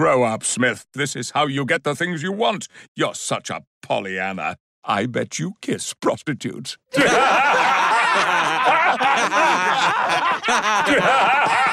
Grow up, Smith. This is how you get the things you want. You're such a Pollyanna. I bet you kiss prostitutes.